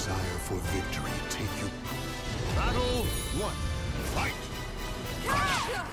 desire for victory take you. Battle one. Fight. Ah!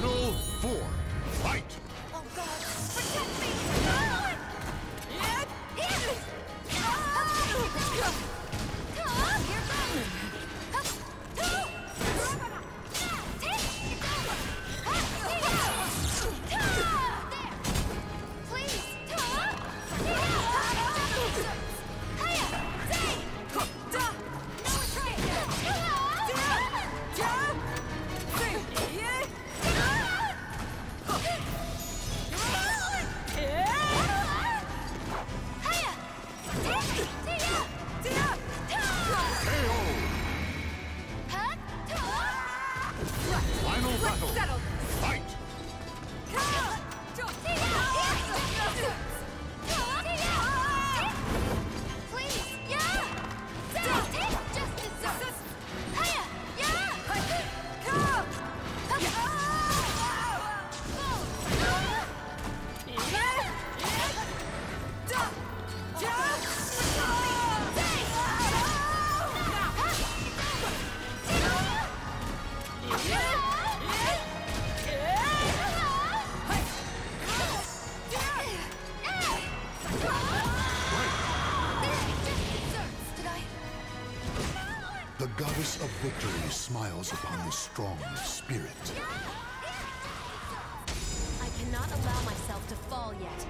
Battle Battle. Settle Fight. The goddess of victory smiles upon the strong spirit. I cannot allow myself to fall yet.